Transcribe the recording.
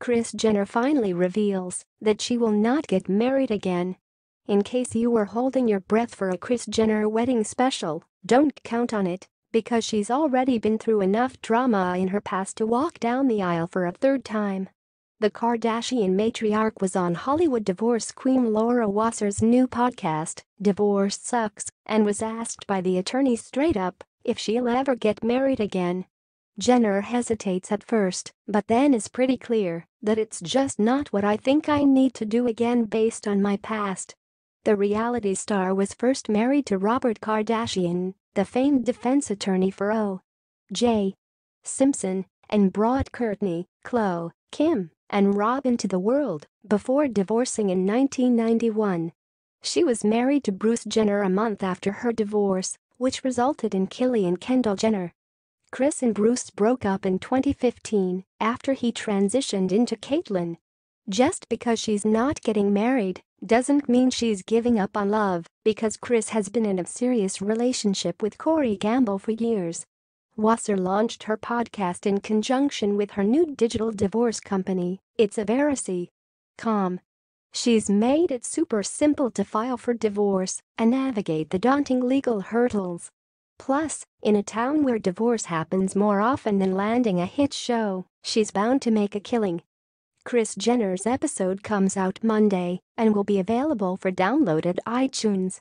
Kris Jenner finally reveals that she will not get married again. In case you were holding your breath for a Kris Jenner wedding special, don't count on it, because she's already been through enough drama in her past to walk down the aisle for a third time. The Kardashian matriarch was on Hollywood divorce queen Laura Wasser's new podcast, Divorce Sucks, and was asked by the attorney straight up if she'll ever get married again. Jenner hesitates at first, but then is pretty clear that it's just not what I think I need to do again based on my past. The reality star was first married to Robert Kardashian, the famed defense attorney for O.J. Simpson, and brought Kourtney, Khloe, Kim, and Rob into the world before divorcing in 1991. She was married to Bruce Jenner a month after her divorce, which resulted in Kylie and Kendall Jenner. Kris and Bruce broke up in 2015 after he transitioned into Caitlyn. Just because she's not getting married doesn't mean she's giving up on love because Kris has been in a serious relationship with Corey Gamble for years. Wasser launched her podcast in conjunction with her new digital divorce company, It's Over Easy. Com. She's made it super simple to file for divorce and navigate the daunting legal hurdles. Plus, in a town where divorce happens more often than landing a hit show, she's bound to make a killing. Kris Jenner's episode comes out Monday and will be available for download at iTunes.